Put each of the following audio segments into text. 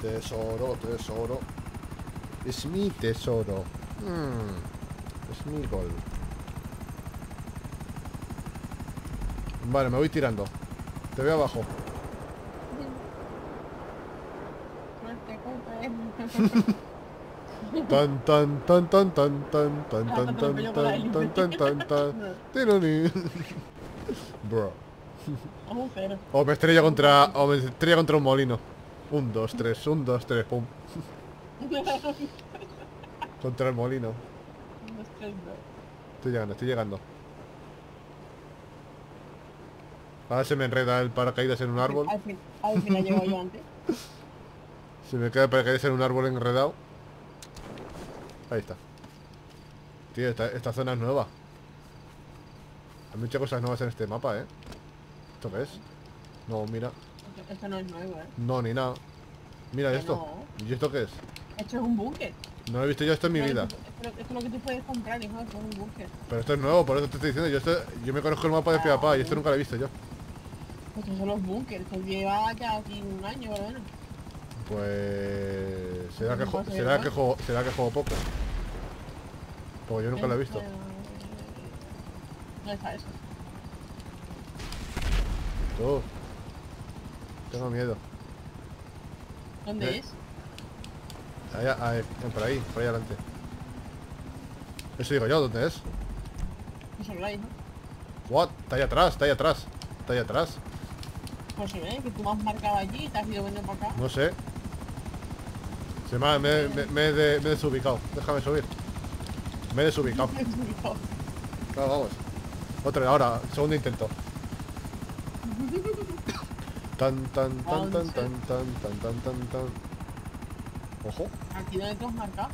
Tesoro, tesoro. Es mi tesoro. Mm, es mi gol. Vale, me voy tirando. Te veo abajo. Tan tan tan tan tan tan tan tan tan tan tan tan tan. Bro. O me estrella contra. O me estrella contra un molino. Un, dos, tres, un, dos, tres, pum. Contra el molino. Unos tres, dos. Estoy llegando, estoy llegando. Ahora se me enreda el paracaídas en un árbol. Al, fin, al final llego yo antes. Se me queda el paracaídas en un árbol enredado. Ahí está. Tío, esta, esta zona es nueva. Hay muchas cosas nuevas en este mapa, ¿eh? ¿Esto qué es? No, mira. Esto, no es nuevo, ¿eh? No, ni nada. Mira esto. ¿Y esto qué es? Esto es un búnker. No lo he visto yo esto en mi vida. Esto, esto es lo que tú puedes comprar, hijo. Esto es un búnker. Pero esto es nuevo, por eso te estoy diciendo. Yo, esto- yo me conozco el mapa de pe a pa y esto nunca lo he visto yo. Estos son los búnkers. Esto lleva ya aquí un año, por lo menos. Pues... ¿Será que, pasa será que, juego, será que juego poco? Porque yo nunca lo he visto. ¿Dónde está eso? Tengo miedo. ¿Dónde ¿Eh? es? Allá, ahí, por ahí, por ahí adelante. Eso digo yo, ¿dónde es? Se ve ahí, ¿no? What? Está ahí atrás, está ahí atrás. Está ahí atrás. Pues se ve que tú me has marcado allí y te has ido vendiendo para acá. No sé. Se me, ha- me, me, me he de- me he desubicado. Déjame subir. Me he desubicado. Claro, vamos. Otra, ahora, segundo intento. Tan, tan, tan, tan, tan, tan, tan, tan, tan, tan. Ojo. Aquí donde te has marcado.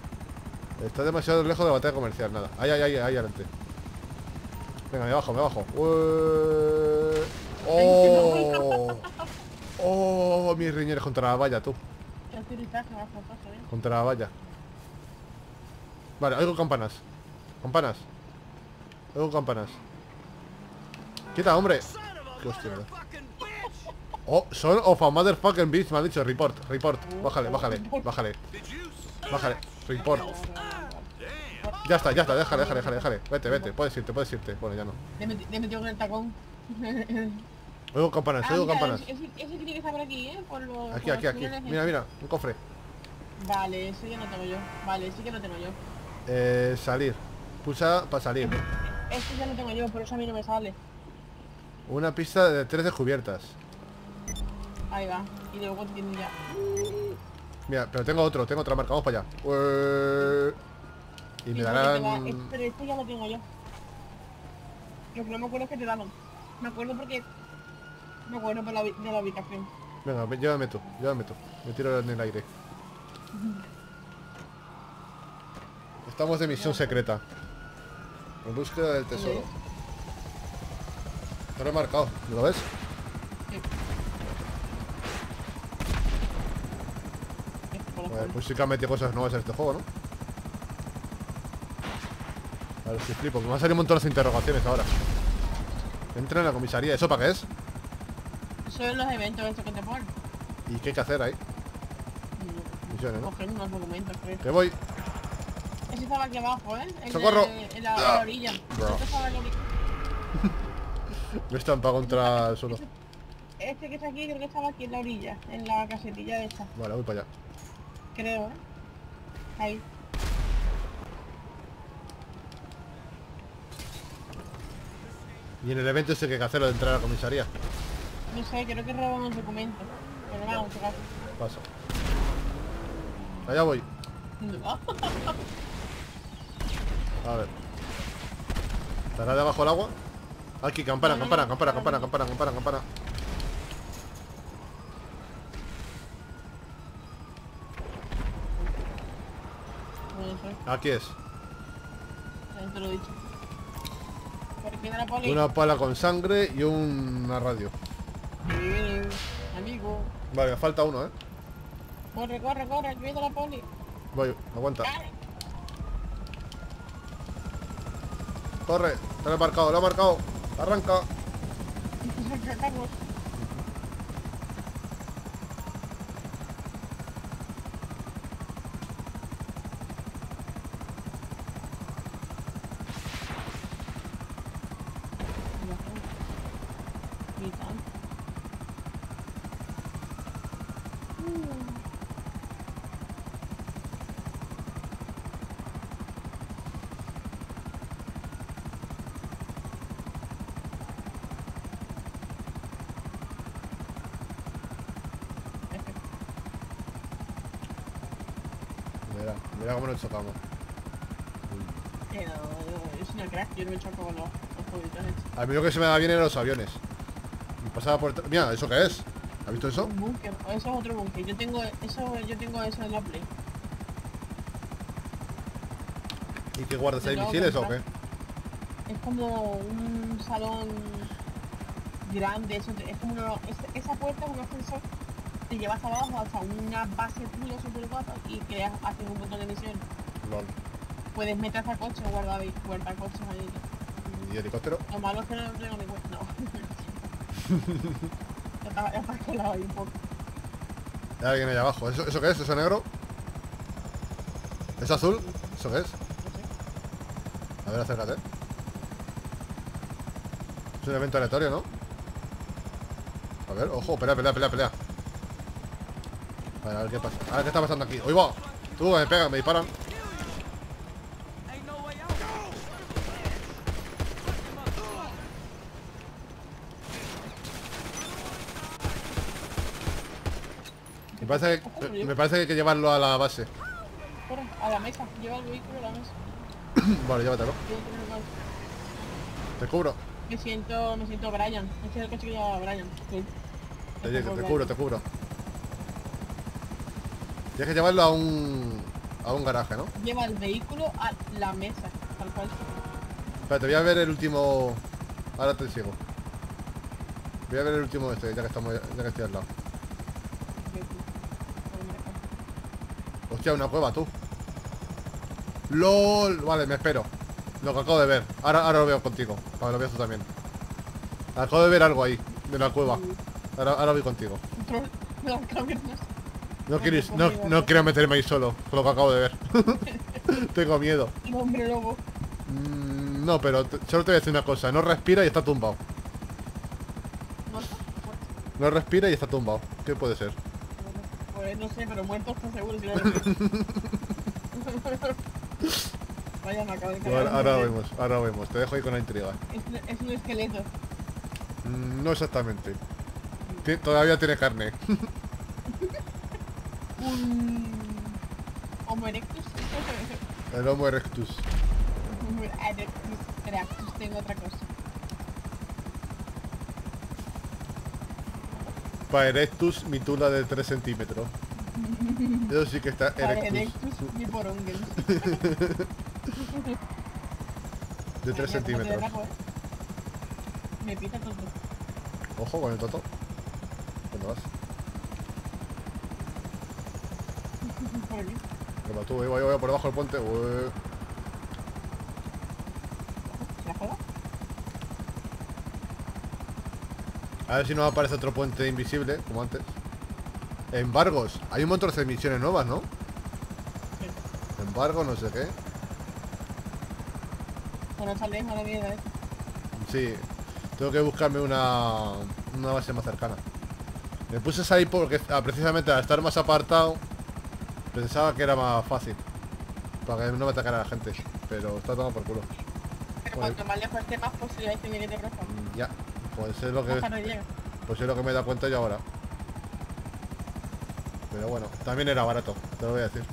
Está demasiado lejos de la batalla comercial, nada. Ahí, ahí, ahí, ahí adelante. Venga, me bajo, me bajo. Ué. ¡Oh! ¡Oh! Mis riñones contra la valla, tú. Contra la valla. Vale, oigo campanas. Campanas. Oigo campanas. Quita, hombre. Qué hostia, ¿verdad? Oh, son of a motherfucking bitch, me ha dicho. Report, report. Bájale, bájale, bájale. Bájale, report. Ya está, ya está, déjale, déjale, déjale, déjale. Vete, vete, puedes irte, puedes irte. Bueno, ya no. Le he metido con el tacón. Oigo campanas, Ah, oigo mira, campanas. Ese, que tiene que estar por aquí, ¿eh? Por los, Aquí, por aquí, aquí. Mira, mira, un cofre. Vale, eso ya no tengo yo. Vale, sí que no tengo yo. Eh, salir. Pulsa para salir. Este ya no tengo yo, por eso a mí no me sale. Una pista de tres descubiertas. Ahí va. Y luego tiene ya. Mira, pero tengo otro, tengo otra marca, vamos para allá. Ué. Y me darán... es- Pero este ya lo tengo yo. Lo que no me acuerdo es que te daban. Me acuerdo porque... Me acuerdo por la, de la ubicación. Venga, ve- llévame tú, llévame tú. Me tiro en el aire. Estamos de misión secreta. En búsqueda del tesoro. Te lo he marcado, ¿lo ves? Sí. Es por los Pues, metido cosas nuevas en este juego, ¿no? A ver si flipo, me van a salir un montón de interrogaciones ahora. Entra en la comisaría, ¿eso para qué es? Eso es los eventos estos que te ponen. ¿Y qué hay que hacer ahí? Misiones, ¿no? Coger unos documentos, creo. Que voy. Ese estaba aquí abajo, ¿eh? En ¡Socorro! el- en, la, en la orilla. Bro. Estaba en la orilla. Me estampa contra el suelo. Este que está aquí creo que estaba aquí en la orilla, en la casetilla de esta, Vale, voy para allá. Creo, ¿eh? Ahí. Y en el evento ese que hay que hacerlo de entrar a la comisaría. No sé, creo que roban un documento. Pero vamos, en caso. Paso. Allá voy. No. A ver. ¿Estará debajo del agua? Aquí, campana, No, no, campana, no. campana, campana, campana, campana, campana. Aquí es. ya te lo he dicho. Por aquí viene la poli. Una pala con sangre y una radio. Sí, amigo. Vale, me falta uno, ¿eh? Corre, corre, corre, viene la poli. Voy, aguanta. Corre. Corre, te lo he marcado, lo he marcado. Arranca. Carlos. Mira, mira cómo nos chocamos. Que no, yo, yo soy una crack, yo no me choco con los. A mí lo que se me da bien eran los aviones. Y pasaba por... Mira, ¿eso qué es? ¿Has visto eso? Un búnker, eso es otro búnker. Yo tengo eso, yo tengo eso en la play. ¿Y qué guardas? No, ¿Misiles o qué? Es como un salón grande, es como una, es- esa puerta es un ascensor, te llevas abajo hasta una base tuya super guapa y creas, haces un montón de misiones. Lol. Puedes meter hasta coches, guardar, guardar coches ahí. ¿Y helicóptero? Lo malo es que no tengo ni cuenta, no. ya está, está colado ahí un poco. Hay alguien ahí abajo. ¿Eso, ¿Eso qué es? ¿Eso negro? ¿Es azul? ¿Eso qué es? A ver, acércate. Es un evento aleatorio, ¿no? A ver, ojo, pelea, pelea, pelea, pelea. A ver, a ver qué pasa. A ver qué está pasando aquí. ¡Uy, va! Tú, me pegan, me disparan. Me parece, que, me parece que hay que llevarlo a la base. A la mesa, lleva el vehículo a la mesa. Vale, llévatelo. Te cubro. Me siento, me siento Brian. Este es el coche que lleva Brian. Sí. Te, te, te cubro, te cubro. Tienes que llevarlo a un... A un garaje, ¿no? Lleva el vehículo a la mesa, tal cual. Espérate, voy a ver el último... Ahora te sigo. Voy a ver el último este, ya que estamos, ya que estoy al lado. Hostia, una cueva, tú. LOL. Vale, me espero. Lo que acabo de ver. Ahora, ahora lo veo contigo. Que lo veas tú también. Acabo de ver algo ahí, de la cueva. Ahora, ahora voy contigo. No, no. No, quiero, no, no quiero meterme ahí solo, con lo que acabo de ver. Tengo miedo. Un hombre lobo. Mm, no, pero te- solo te voy a decir una cosa. No respira y está tumbado. ¿Muerto? No respira y está tumbado. ¿Qué puede ser? Pues no sé, pero muerto está seguro si lo Vaya, me acabo de caer. Ahora, ahora vemos, ahora vemos. Te dejo ahí con la intriga. Es, es un esqueleto. Mm, no exactamente. Todavía tiene carne. Un... Homo erectus. El Homo erectus. Un erectus. Erectus, tengo otra cosa. Pa erectus, mi tula de 3 centímetros. Eso sí que está erectus. erectus, mi porongel. De 3 centímetros. Me pita todo. Ojo con el toto. ¿Dónde vas? Por aquí. Venga, tú, eh, voy, voy por debajo del puente. ¿Se la? A ver si nos aparece otro puente invisible, como antes. Embargos. Hay un montón de misiones nuevas, ¿no? Sí. Embargo, no sé qué. Bueno, sale mala mierda, ¿eh? Sí. Tengo que buscarme una, una base más cercana. Me puse ahí porque ah, precisamente al estar más apartado pensaba que era más fácil. Para que no me atacara la gente. Pero está tomado por culo. Pero Bueno. cuanto más lejos esté, más posibilidades tiene que te. Mm, Ya. Pues es lo que no pues es lo que me he dado cuenta yo ahora. Pero bueno, también era barato, te lo voy a decir.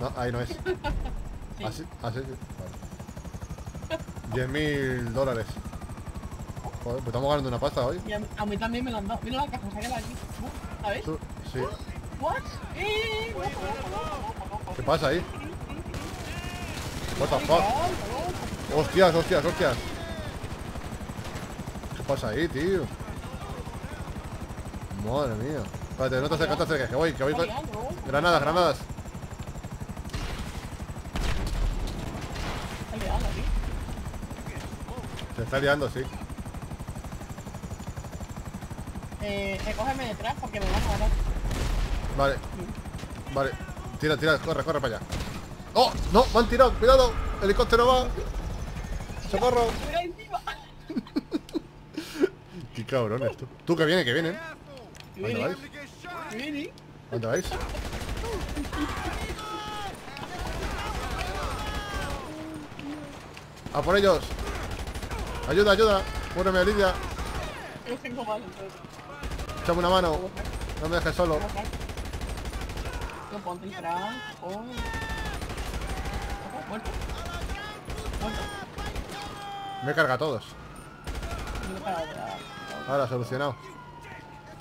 No, ahí no es. Sí. Así, así, sí. Vale. 10 mil dólares. Joder, pues estamos ganando una pasta hoy. Y a, a mí también me lo han dado. Mira la caja, sácala aquí. ¿Sabes? Sí. ¿Qué pasa ahí? What the fuck? Hostias, hostias, hostias. ¿Qué pasa ahí, tío? Madre mía. Espérate, no te acerques, no te que voy, que voy. Granadas, granadas. Se está liando, sí. Eh, eh, cógeme detrás porque me van a matar. Vale. Vale. Tira, tira, corre, corre para allá. ¡Oh! ¡No! ¡Me han tirado! ¡Cuidado! ¡Helicóptero va! ¡Socorro! ¡Qué cabrones tú! Tú que viene, que viene. ¿Dónde vais? ¿Dónde vais? ¡A por ellos! ¡Ayuda, ayuda! ¡Muéreme, Lidia! Yo tengo mal entonces. ¡Échame una mano! ¡No me dejes solo! Ponte el crack. Ojo, muerto. Muerto. Me carga a todos. Ahora, solucionado.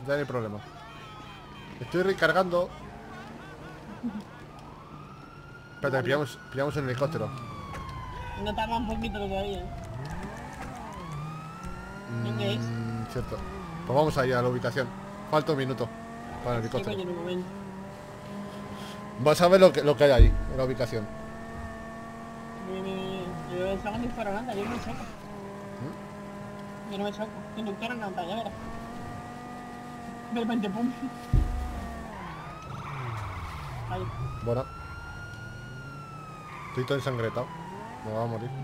Ya no hay problema. Estoy recargando. Espérate, pillamos, pillamos un helicóptero. No tarda un poquito todavía. ¿Dónde es? Mm, cierto. Pues vamos ahí a la ubicación. Falta un minuto para el helicóptero. Vas a ver lo que, lo que hay ahí, en la ubicación. Yo estaba Holanda, yo no me choco. ¿Mm? Yo no me choco. Conductora en Holanda, ya verás. De repente, pum. Ahí. Bueno. Estoy todo ensangretado. Me va a morir.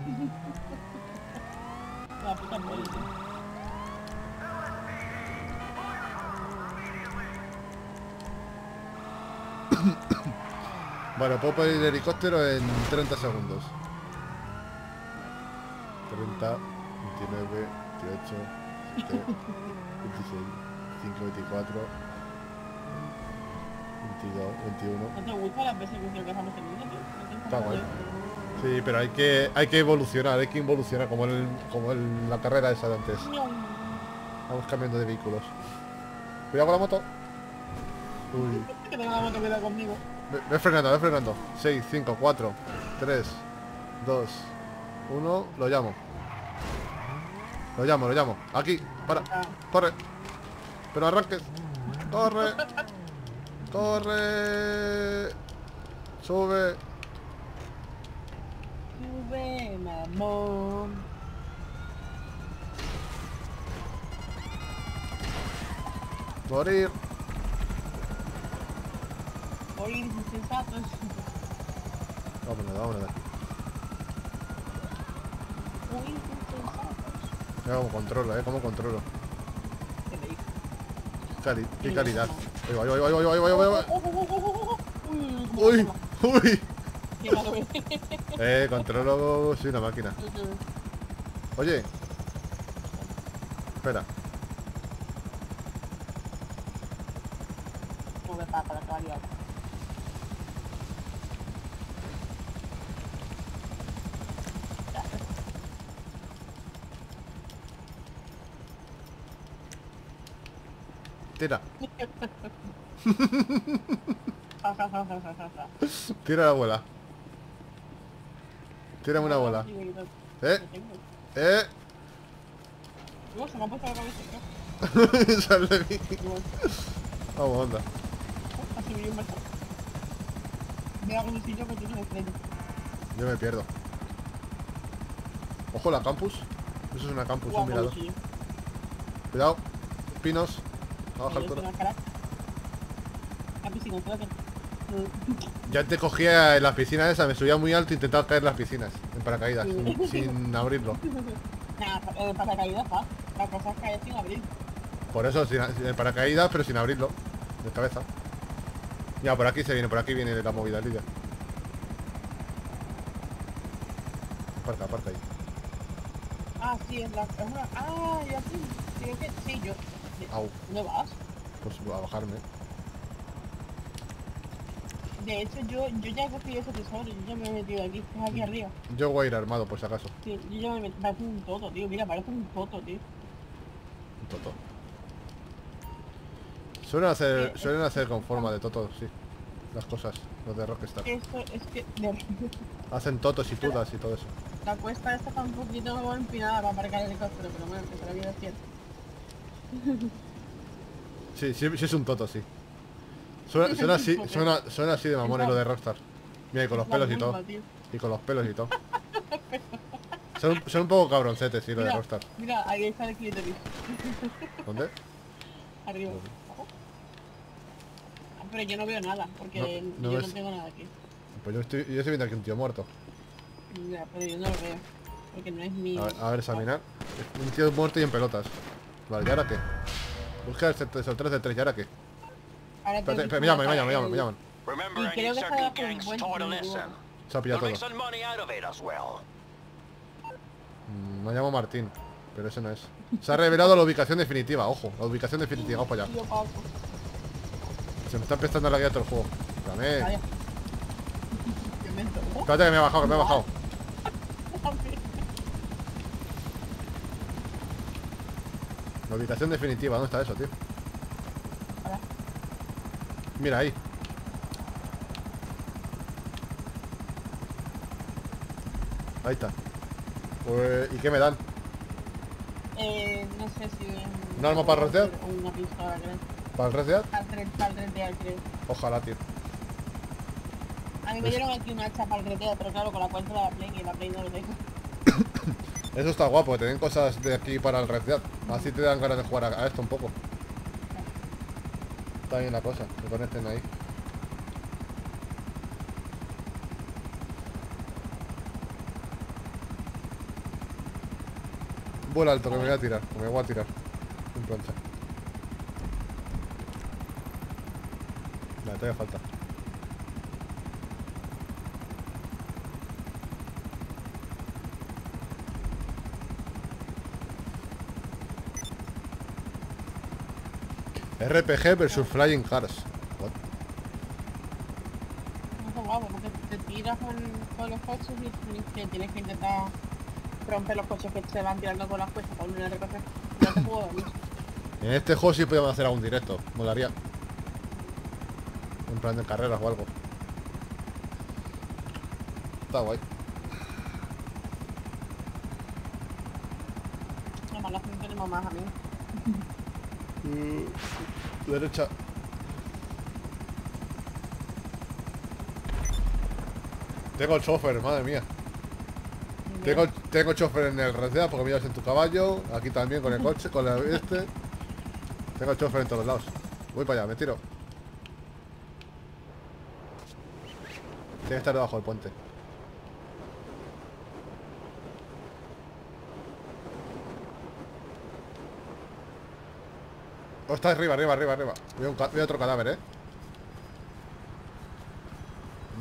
La puta tío. Bueno, puedo pedir el helicóptero en 30 segundos. 30, 29, 28, 27, 26, 25, 24, 22, 21. ¿No te gusta la persecución que estamos teniendo, tío? ¿No te Está guay. Sí, pero hay que, hay que evolucionar, hay que involucionar como en, como en la carrera esa de antes. Vamos cambiando de vehículos. Cuidado con la moto. Uy. Que la moto cuidado conmigo. Ve, ve frenando, ve frenando. 6, 5, 4, 3, 2, 1. Lo llamo. Lo llamo, lo llamo. Aquí, para. Corre. Pero arranques. Corre. Corre. Sube. sube, mamón. Morir. Insensatos. Vámonos, vámonos de aquí. Morir insensatos. Mira cómo controlo, eh, cómo controlo. ¿Qué qué calidad. Ahí va, ahí va, ahí va. Uy, Uy. Eh, controlo, soy una máquina. Oye. Espera. Sube para para acabar ya. Ya. Tira. Ja, ja, ja, ja, ja, ja, ja. Tira la bola. Tírame una bola. Eh, eh. Se me ha puesto la cabeza, creo. Sal de mí. Digo, Vamos, onda. así marcha. Vea con un sitio que tienes enfrente. Yo me pierdo. Ojo, la campus. Eso es una campus, un mirador. Cuidado. Pinos. A baja Ahí es altura. La piscina. Ya te cogía en la piscina esa, me subía muy alto e intentaba caer en las piscinas, en paracaídas, sin, sin abrirlo. Eh, paracaídas, pa. La cosa es caer sin abrir. Por eso, sin, en paracaídas, pero sin abrirlo. De cabeza. Ya, por aquí se viene, por aquí viene la movida, Lidia. Aparca, aparca ahí. Ah, sí, es la... Es una... Ah, ya sí. Sí, yo... ¿Dónde vas? pues a bajarme. De hecho, yo, yo ya he cogido ese tesoro. Yo ya me he metido aquí. Es aquí arriba. Yo voy a ir armado, por si acaso. Sí, yo ya me he metido... Parece un toto, tío. Mira, parece un toto, tío. Un toto. Suelen hacer, Sí, suelen hacer con forma de toto, sí. Las cosas, los de Rockstar. Esto es que... Hacen totos y tudas y todo eso. La cuesta esta está un poquito empinada para aparcar el helicóptero, pero bueno, que la vida es cierta. Sí, sí, sí es un toto, sí. Suena, suena así, suena, suena así de mamones lo de Rockstar. Mira, y con los pelos y todo. Y con los pelos y todo. Son, son un poco cabroncetes, sí, lo de Rockstar. mira, ahí está el clítoris. ¿Dónde? Arriba. Ah, Pero yo no veo nada, porque No, no yo ves- no tengo nada aquí. Pues yo estoy, yo estoy viendo aquí un tío muerto. Ya, pero yo no lo veo. Porque no es mío. A ver, a ver, examinar. Un tío muerto y en pelotas. Vale, ¿y ahora qué? Busca el 3 de 3, ¿y ahora qué? Ahora Espérate, me llaman, me llaman, me llaman, me Y creo que estaba por un buen. Se ha pillado todo. well. Mm, Me llamo Martín, pero ese no es. Se ha revelado la ubicación definitiva, ojo, la ubicación definitiva, vamos para allá. Se me está empezando la guía todo el juego. Oh, Espérate que me he bajado, que me he bajado. La ubicación definitiva, ¿dónde está eso, tío? Mira ahí. Ahí está. Pues, ¿y qué me dan? Eh, no sé si... un- ¿Un arma para rotear? O una pistola, creo. ¿Para el tren, al tretear, creo. Ojalá, tío. A mí me dieron aquí una hacha para el treteo, pero claro, con la cuenta de la Play y la Play no lo tengo. Eso está guapo, que te den cosas de aquí para el Red Dead. Así te dan ganas de jugar a esto un poco. Está bien la cosa, que conecten ahí. Vuela alto, que me voy a tirar, que me voy a tirar. Un plancha. Vale, todavía falta. RPG versus Flying Cars. What? No guapo, porque te tiras con, con los coches y tienes que, intentar romper los coches que se van tirando con las cuestas con un RPG. No te puedo dormir. En este juego sí podemos hacer algún directo, molaría. En plan de carreras o algo. Está guay. Además, la gente tenemos más amigos. Mm, derecha. Tengo chofer, madre mía. Tengo, tengo chofer en el Red Dead porque me llevas en tu caballo. Aquí también con el coche, con el este. Tengo chofer en todos lados. Voy para allá, me tiro. Tiene que estar debajo del puente. Está arriba, arriba, arriba, arriba. Veo, un ca- veo otro cadáver, ¿eh?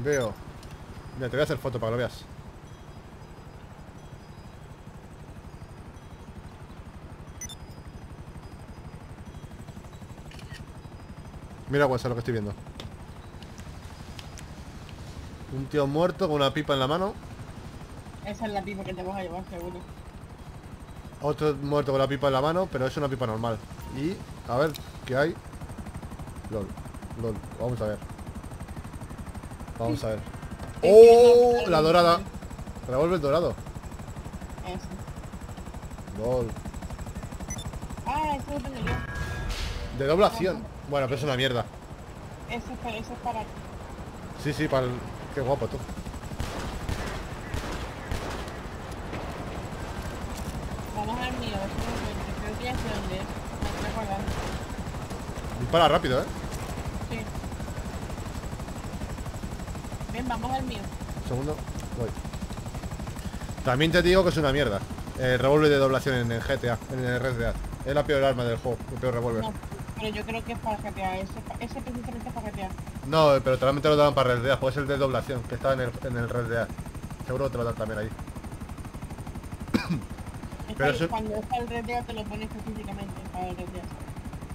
Veo. Mira, te voy a hacer foto para que lo veas. Mira, pues es lo que estoy viendo. Un tío muerto con una pipa en la mano. Esa es la pipa que te vas a llevar, seguro. Otro muerto con la pipa en la mano, pero es una pipa normal. Y, a ver, ¿qué hay? LOL, LOL, vamos a ver. Vamos a ver. ¡Oh! La dorada. no. Revólver dorado. LOL. Ah, lo tengo yo. De doble acción. Bueno, pero es una mierda. Ese es, para- ese es para... Sí, sí, para el... Qué guapo tú. Vamos al mío, a ver si lo encuentro. Creo que ya sé dónde es. No estoy acordando. Dispara rápido, ¿eh? Sí. Ven, vamos al mío. Un segundo. Voy. También te digo que es una mierda. El revólver de doblación en el GTA, en el Dead. Es la peor arma del juego, el peor revólver. No, pero yo creo que es para GTA. Ese, ese precisamente es para GTA. No, pero realmente lo dan para pues es el de doblación, que está en el, en el Dead. Seguro te lo dan también ahí. Pero eso- Cuando es para el Dead te lo pones específicamente para el Dead.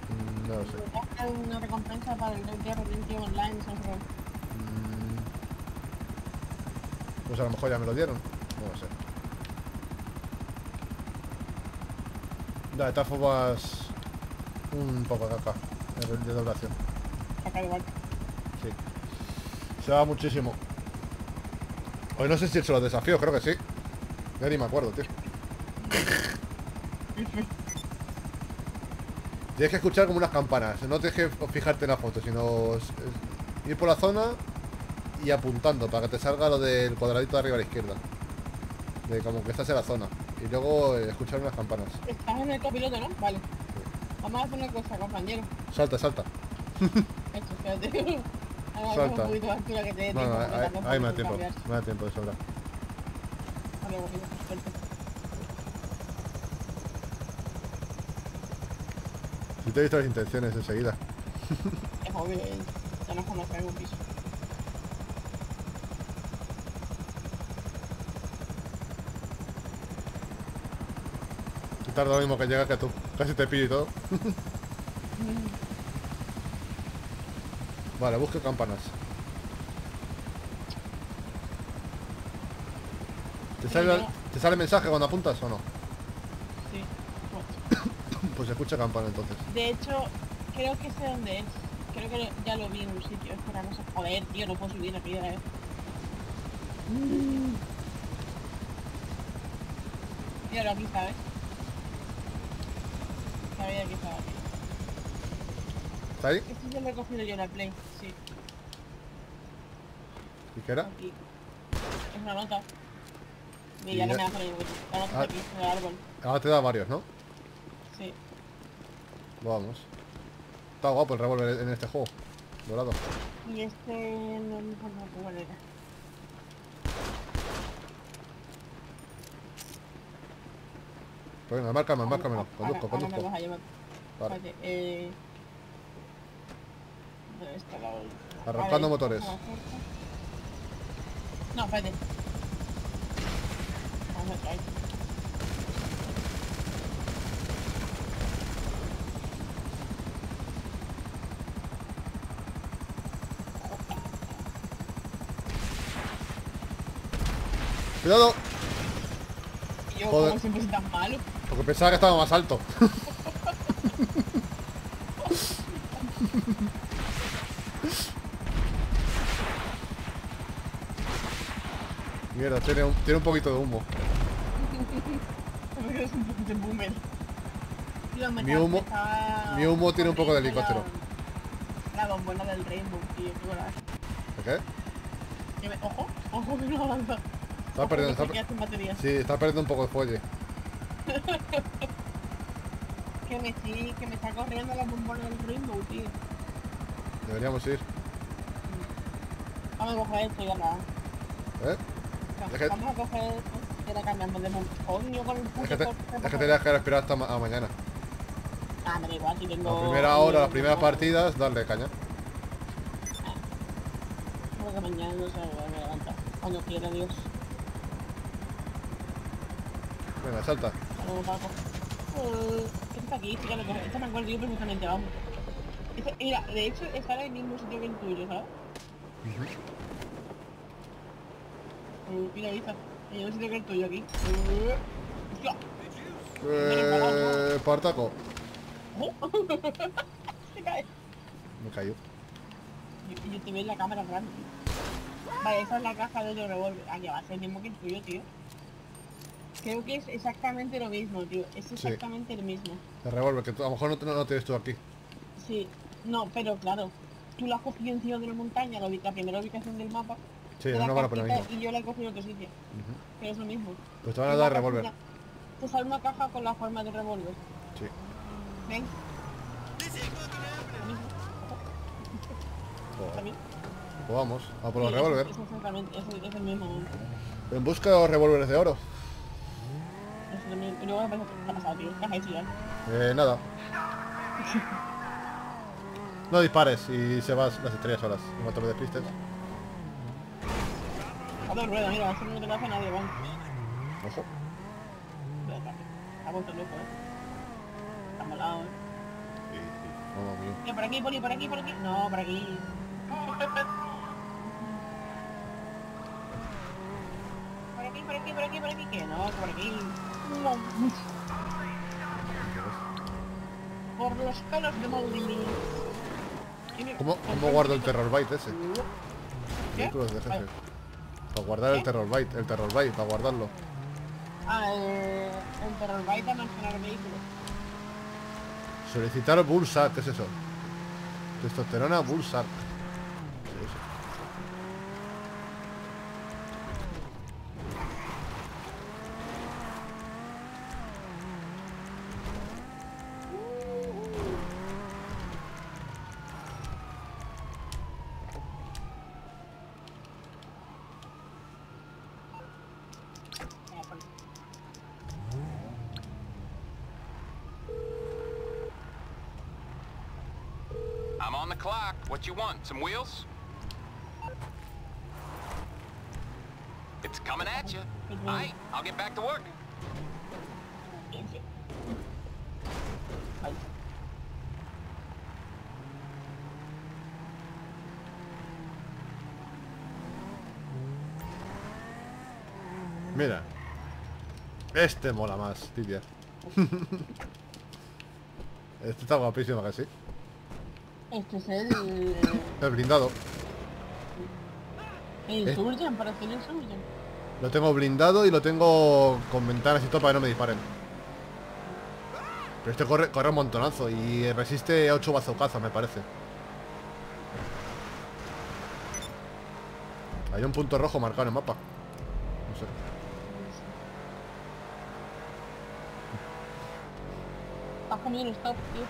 Mm, no lo sé. Una recompensa para el Dead Redemption Online, solo- Mm, Pues a lo mejor ya me lo dieron. No lo sé. Da, de todas formas... Un poco de. De, de doblación. acá igual. Sí. Se va muchísimo. Hoy no sé si he hecho los desafíos, creo que sí. Ya ni me acuerdo, tío. Tienes que escuchar como unas campanas. No tienes que fijarte en la foto, sino ir por la zona y apuntando para que te salga lo del cuadradito de arriba a la izquierda. De como que estás en la zona. Y luego eh, escuchar unas campanas. Estás en el copiloto, ¿no? Vale. Vamos a hacer una cosa, compañero. Salta, salta. Esto, espérate. A Salta. un poquito de altura que te No, no, ahí, me da tiempo. Me da tiempo de sobra. Vale, bueno, perfecto. Si te he visto las intenciones enseguida. Es obvio, ya nos conocemos, piso. Tarda lo mismo que llegas que tú. Casi te pillo y todo. vale, busque campanas. ¿Te sale, ¿Te sale mensaje cuando apuntas o no? Pues se escucha campana entonces. De hecho, creo que sé dónde es. Creo que ya lo vi en un sitio. Espera, no sé. Joder, tío, no puedo subir aquí, eh. Mm. Míralo aquí, ¿sabes? Sabía que estaba aquí. ¿Está ahí? Este ya lo he cogido yo en la Play. Sí, ¿Y qué era? aquí. Es una nota. No ya- me da. La nota Ah. está aquí, en el árbol. Ahora te da varios, ¿no? Sí. Vamos. Está guapo el revólver en este juego. Dorado. Y este no me acuerdo cuál era. Venga, márcame, márcamelo. Ahora- Conduzco, ahora me conduzco. vas a llevar. Vale. Espérate, eh... ¿Dónde está la? Arrancando ver, motores. No, espérate. Vamos a ver, ¡Cuidado! Yo Joder. como siempre soy tan malo. Porque pensaba que estaba más alto. Mierda, tiene un, tiene un poquito de humo. Un poquito boomer. Mi humo- mi humo tiene un poco de helicóptero. La, la bombona del Rainbow, tío, qué coraje. ¿De qué? Me- Ojo, ojo que no avanza. Está perdiendo, está, sí, está perdiendo un poco de fuelle. Que me sí, que me está corriendo la bombona del Rainbow, tío. Deberíamos ir. Vamos a coger esto y ya nada. ¿Eh? Vamos a coger esto y ahora cambiamos de. Coño, con el puto Es que, te- es que tenías que respirar hasta a mañana. Ah, me da igual, si tengo... La primera hora, las primeras partidas, darle caña. Creo que mañana no se me va a levantar. Cuando quiera Dios. Venga, salta. Paco. Eh, ¿Qué está aquí? Ya lo cojo. Este me acuerdo yo perfectamente, vamos. Este- mira, de hecho está en el mismo sitio que el tuyo, ¿sabes? Eh, mira, Isa. En el mismo sitio que el tuyo aquí. Eh, ¡Hostia! Eh, Partaco. ¡Oh! Se cae. Me cayó. Yo, yo te veo en la cámara grande. Vale, esa es la caja de otro revólver. Ah, que va a ser el mismo que el tuyo, tío. Creo que es exactamente lo mismo, tío. Es exactamente lo mismo. El revólver, que tú- a lo mejor no, te- no, tienes tú aquí. Sí. No, pero claro. Tú la has cogido encima de la montaña, la, la primera ubicación del mapa. Sí, no la van a poner carpeta, mismo. Y yo la he cogido en otro sitio. Pero es lo mismo. Pues te van a dar revólver. Te sale una caja con la forma de revólver. Sí. ¿Ven? Lo. Pues vamos, a por los revólver. Es, exactamente, es, el- es el mismo. En busca de los revólveres de oro. Es el mismo. Y luego, ¿qué ha pasado, tío? ¿Qué has hecho ya? Eh, nada. No dispares y se vas las estrellas solas. En cuanto me despistes. A dos ruedas, mira, eso no te lo hace nadie, van. Ojo. Ha vuelto loco, eh. Está molado, eh. Mamma mía. Mira, por aquí, Poli, por aquí, por aquí. No, por aquí. Por aquí, por aquí, por aquí, por aquí. Que no, por aquí. Por los pelos de mira, ¿Cómo, cómo guardo el terror byte ese? ¿Qué? De jefe. Vale. Para guardar el ¿Qué? terror byte, el terror byte, para guardarlo. Ah, el, el terror byte a mencionar vehículos. Solicitar Bullsack, ¿qué es eso? Testosterona Bullsack. On the clock. What you want? Some wheels? It's coming at you. Mhm. All right, I'll get back to work. Bien, sí. Vale. Mira. Este mola más, Titia. este está guapísimo, que sí. Este es el... El blindado. El Eh. Surgeon, parece el Surgeon. Lo tengo blindado y lo tengo con ventanas y todo para que no me disparen. Pero este corre, corre un montonazo y resiste 8 bazocazas, me parece. Hay un punto rojo marcado en el mapa. No sé. Has comido el stop, tío.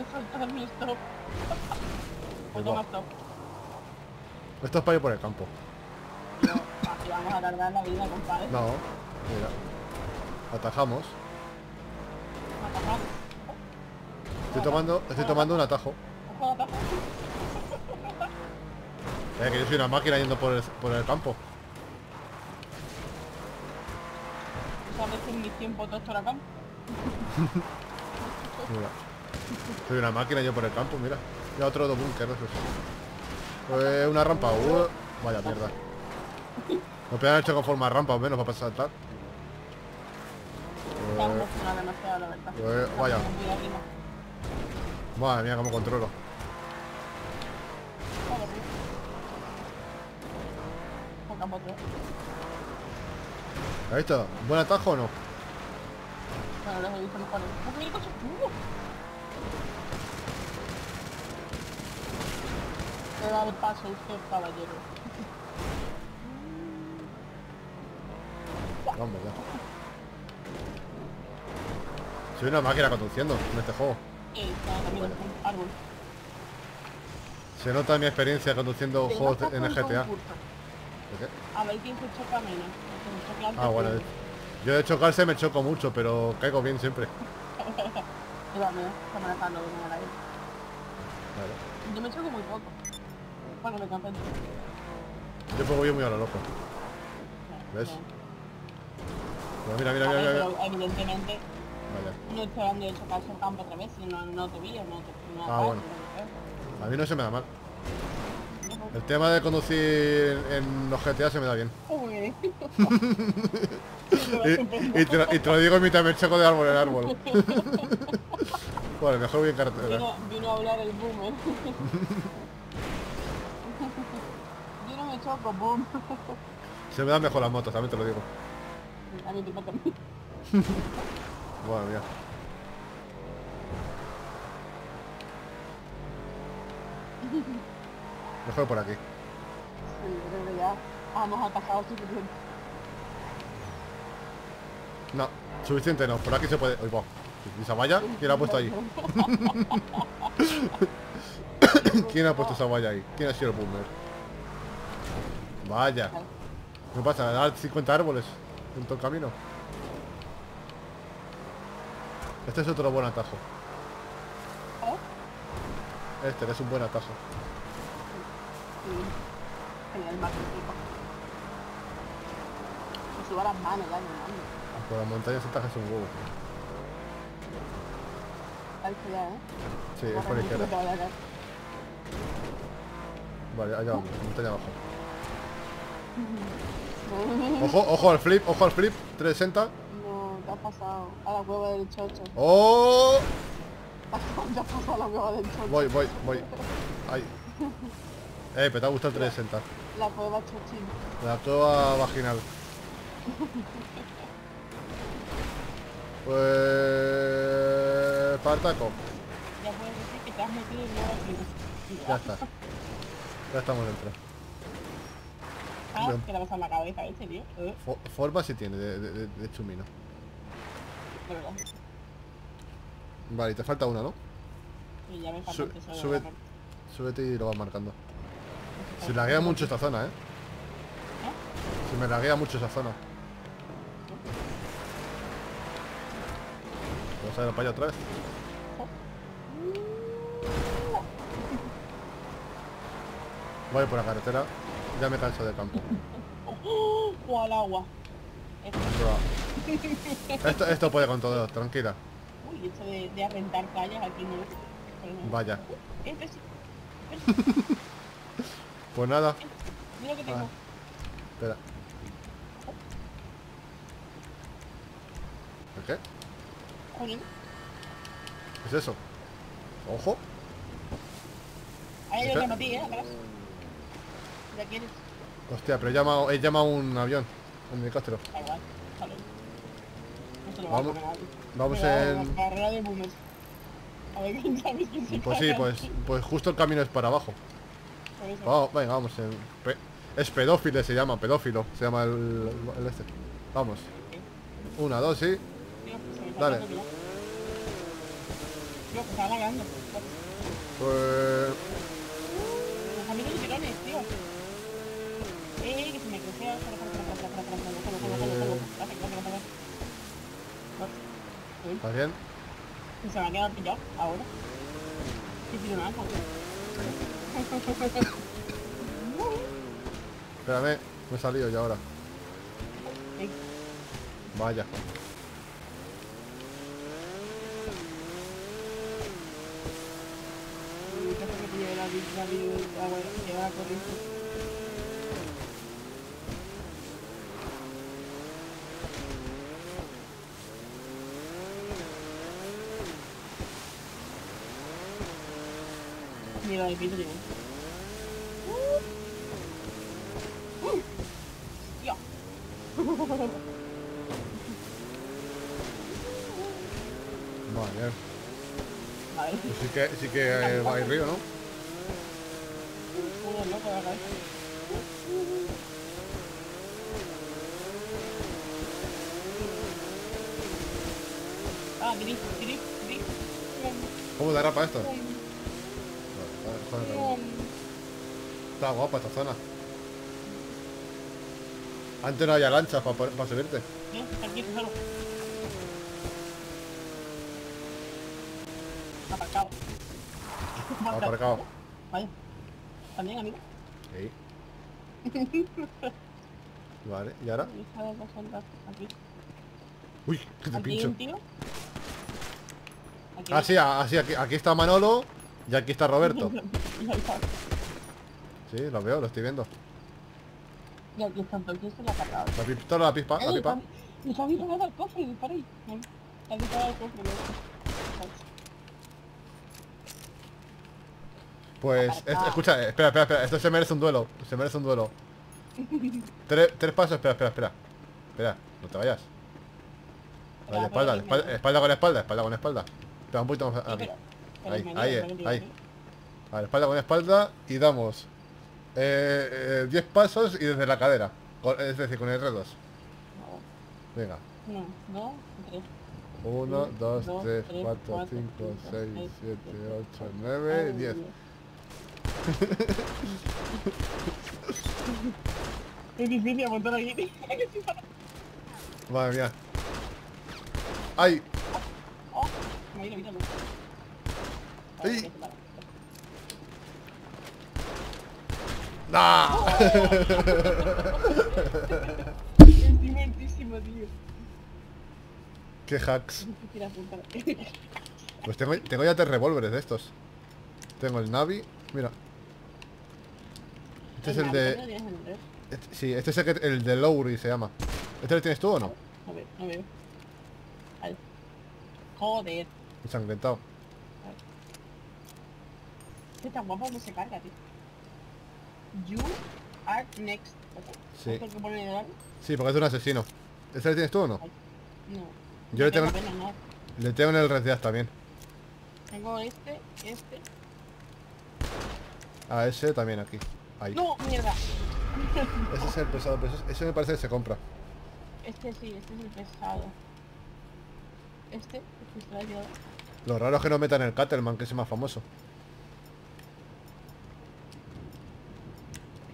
F. No acabas de soltar mi stop. Pues toma stop. Esto es para ir por el campo. Tío, así vamos a alargar la vida, compadre. No, mira. Atajamos. Atajamos. Estoy tomando, estoy tomando un atajo. Eh, que yo soy una máquina yendo por el, por el campo. ¿Sabes que en mis tiempos todo esto era campo? Mira. Soy una máquina yo por el campo, mira. Mira otro de búnker, esos. Pues una rampa. uh, vaya mierda. Me podían hecho con forma de rampa o menos para pasar. Está Pues, pues, vaya. Madre mía, cómo controlo. Tres. ¿Has visto? ¿Buen atajo o no? Bueno, los he visto mejores. ¡Uh, mira el paso usted, caballero. Vamos ya. Soy una máquina conduciendo en este juego. También Bueno. Se nota mi experiencia conduciendo juegos en el GTA. A ver quién choca menos. Ah, bueno. Yo de chocarse me choco mucho, pero caigo bien siempre. Yo me choco muy poco. Bueno, me campeón. Yo juego bien muy a lo loco. ¿Ves? Pero mira, mira, A mira, ver, mira. pero evidentemente no estoy hablando de chocarse el campo otra vez, sino no te vi, no te no Ah, bueno. A mí no se me da mal. El tema de conducir en los GTA se me da bien. Y, y te, lo- y te lo digo mientras me choco de árbol en árbol. bueno, mejor voy en carretera. Vino, vino a hablar el boomer. Choco, boom. Se me dan mejor las motos, también te lo digo. A mí a mí. Bueno, mía. Mejor por aquí. Sí, yo creo que ya hemos atajado suficiente. No, suficiente no. Por aquí se puede. Uy, va. ¿Y esa valla? ¿Quién la ha puesto ahí? ¿Quién ha puesto esa valla ahí? ¿Quién ha sido el boomer? Vaya. ¿Qué pasa? ¿Dar 50 árboles en todo el camino? Este es otro buen atajo. ¿Eh? Este es un buen atajo. Suba las manos, no Por las montañas atajas un huevo. Ahí está ya, ¿eh? Sí, es por la izquierda. Vale, allá vamos, montaña abajo. Ojo, ojo al flip, ojo al flip, 360. No, te has pasado a la cueva del chocho. ¡Oh! Te has pasado a la cueva del chocho. Voy, voy, voy. Ay. Eh, pero te ha gustado el 360. La cueva chochín. La toda vaginal. Pues... Partaco. Ya puedes decir que te has metido en vida. Ya está. Ya estamos dentro. Ah, Bien. que le pasa en la cabeza ese, tío. Eh, Fo- forma sí tiene de, de, de- chumino. de verdad. Vale, y te falta una, ¿no? Y ya me falta Su- sube-. Súbete y lo vas marcando. Se laguea mucho esta zona, ¿eh? Se me laguea mucho esa zona. Vamos a ver para allá otra vez. Voy por la carretera. Ya me canso del campo. O al agua. Esto-. Esto, puede con todo, tranquila. Uy, esto de, de arrentar calles aquí no no. Vaya. Este sí. Pues nada, Mira que tengo. Ah. Espera. ¿El qué? ¿Qué es eso? Ojo. Ahí hay otro ti, ¿eh? Atrás. ¿Ya quieres? Hostia, pero he llamado, he llamado un avión. Un helicóptero. Vale. No lo va Vamos- a vamos en- La de. A ver quién sabe quién se Pues sí, pues, pues justo el camino es para abajo. Vamos, venga, vamos. en pe- es pedófilo, se llama, pedófilo. Se llama el, el este. Vamos. Una, dos, sí. Dale. Pues... Los amigos de tirones, tío. Eh, que se me crucea. ¿Estás bien? se me ha quedado pillado ahora. Qué. Espérame, me he salido ya ahora. Eh, Vaya. ¿qué que la la la la มีรอยบินอยู่หยอก Vale. Vale. Pues sí que, sí que eh, va el río, ¿no? Ah, grip, grip, grip. ¿Cómo dará para esto? Está guapa esta zona. Antes no había lanchas para subirte. eh, aquí. Aparcado. Aparcado. Vaya. También, amigo. Sí. Vale, ¿y ahora? Aquí. Uy, que te pincho. un. Aquí Ah, sí, ah, sí, aquí, aquí está Manolo y aquí está Roberto. Sí, lo veo, lo estoy viendo. Y aquí está entonces la. La pistola, la pispa, la pipa. Al cofre, disparado al cofre. Pues, es- Aparcado. escucha, eh, espera, espera, espera, esto se merece un duelo, se merece un duelo. tres, tres pasos, espera, espera, espera. Espera, no te vayas. Espera, Vale, espalda, pero espalda, espalda con espalda, espalda con espalda. Espera un poquito más Sí, aquí. pero- pero Ahí, ahí, ahí. espalda con espalda y damos eh, eh, 10 pasos y desde la cadera. Es decir, con el R2. Venga. No, no, tres. 1, Uno, 2, dos, 3, tres, 4, cuatro, 5, cinco, 6, seis, 7, siete, 8, 9, 10. Es difícil aguantar aquí. Madre mía. ¡Ay! Oh, Es divertísimo, tío. ¡Qué hacks! Pues tengo, tengo ya tres revólveres de estos. Tengo el Navi. Mira. Este es el de... este- sí, este es el, que- el de Lowry se llama. ¿Este lo tienes tú o no? A ver, no veo. Vale. Joder. Ensangrentado. Este tan guapo no se carga, tío. You are next. Sí. ¿Esto que pone en el? Sí, porque es un asesino. ¿Este lo tienes tú o no? No. Yo le tengo, pena, no. le tengo en el Red Dead también. Tengo este, este. A ese también aquí. Ahí. ¡No! ¡Mierda! Ese es el pesado, pero ese, ese me parece que se compra. Este sí, este es el pesado. Este, este ayudado. Lo raro es que no metan el Cattleman, que es el más famoso.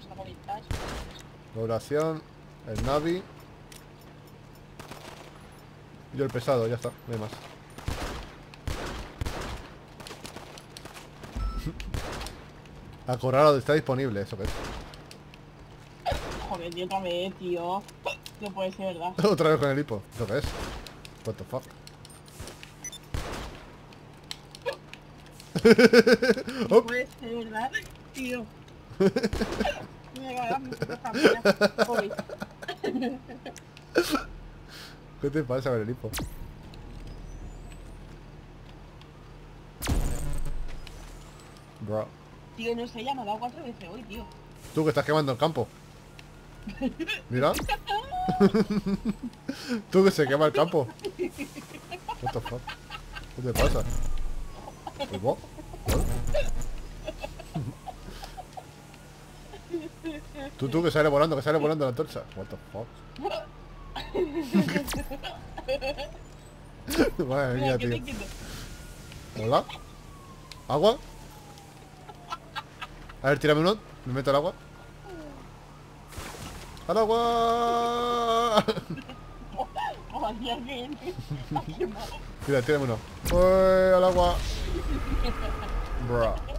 Está vintage. Duración, el Navi. Y el pesado, ya está, no hay más. Acorralado, está disponible, eso que es. Joder, tío, otra vez, tío. No puede ser verdad. Otra vez con el hipo, ¿eso qué es? What the fuck. No puede ser verdad, tío. ¿Qué te pasa con el hipo? Bro. Tío, no sé, ya me ha dado cuatro veces hoy, tío. Tú que estás quemando el campo. Mira. Tú que se quema el campo. What the fuck? ¿Qué te pasa? ¿Qué what? What? Tú, tú que sale volando, que sale volando la antorcha. What the fuck? Madre mía, Mira, tío. ¿Hola? ¿Agua? A ver, tírame uno. Me meto al agua. ¡Al agua! Tira, tírame uno. ¡Uy, al agua! Bro.